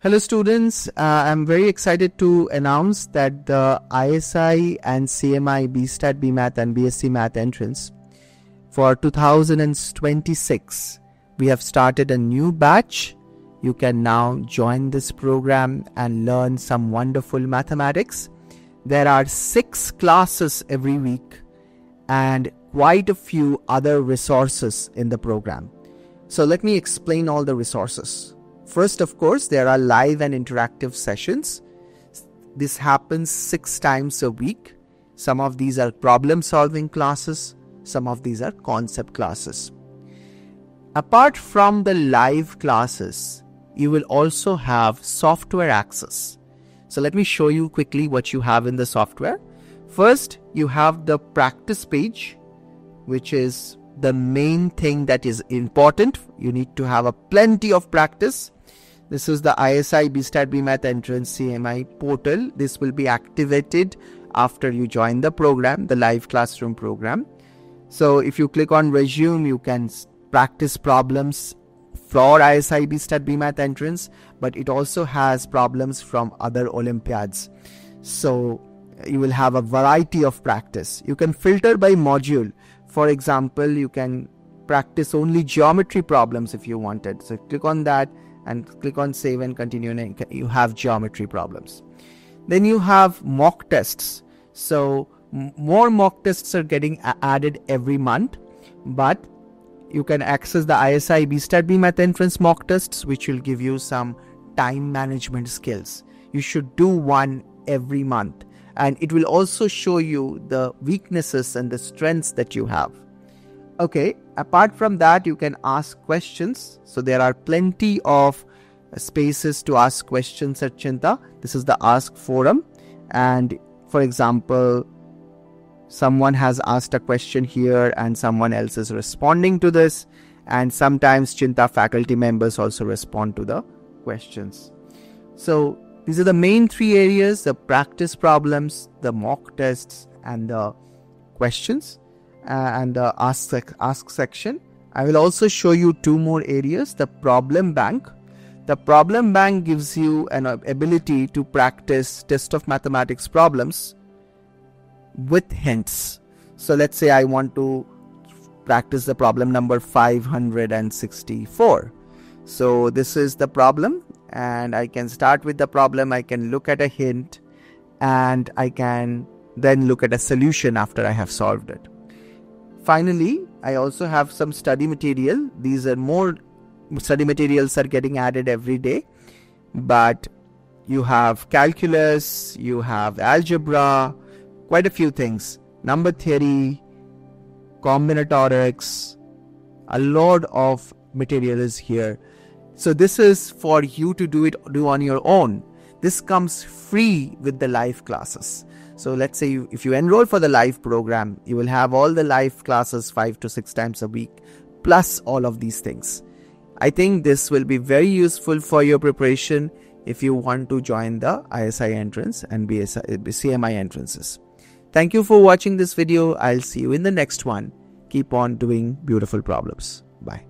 Hello students, uh, I'm very excited to announce that the ISI and CMI BSTAT BMath and BSc Math entrance for 2026 we have started a new batch. You can now join this program and learn some wonderful mathematics. There are 6 classes every week and quite a few other resources in the program. So let me explain all the resources. First, of course, there are live and interactive sessions. This happens six times a week. Some of these are problem solving classes, some of these are concept classes. Apart from the live classes, you will also have software access. So, let me show you quickly what you have in the software. First, you have the practice page, which is the main thing that is important. You need to have a plenty of practice this is the ISI BSTAT BMath entrance CMI portal. This will be activated after you join the program, the live classroom program. So if you click on resume, you can practice problems for ISI BSTAT BMath entrance, but it also has problems from other Olympiads. So you will have a variety of practice. You can filter by module. For example, you can practice only geometry problems if you wanted. So click on that and click on save and continue and you have geometry problems. Then you have mock tests. So more mock tests are getting added every month, but you can access the ISI BSTAT BMath entrance mock tests, which will give you some time management skills. You should do one every month, and it will also show you the weaknesses and the strengths that you have. Okay, apart from that, you can ask questions. So there are plenty of spaces to ask questions at Cheenta This is the Ask Forum. And for example, someone has asked a question here and someone else is responding to this. And sometimes Cheenta faculty members also respond to the questions. So these are the main three areas the practice problems, the mock tests, and the questions Uh, and the ask, sec- ask section. I will also show you two more areas the problem bank. The problem bank gives you an ability to practice test of mathematics problems with hints. So let's say I want to practice the problem number 564. So this is the problem and I can start with the problem. I can look at a hint and I can then look at a solution after I have solved it. Finally, I also have some study material. These are more study materials are getting added every day, but you have calculus, you have algebra, quite a few things, number theory, combinatorics, a lot of material is here. So this is for you to do it do on your own. This comes free with the live classes. So let's say you, if you enroll for the live program, you will have all the live classes five to six times a week, plus all of these things. I think this will be very useful for your preparation if you want to join the ISI entrance and BSI, uh, CMI entrances. Thank you for watching this video. I'll see you in the next one. Keep on doing beautiful problems. Bye.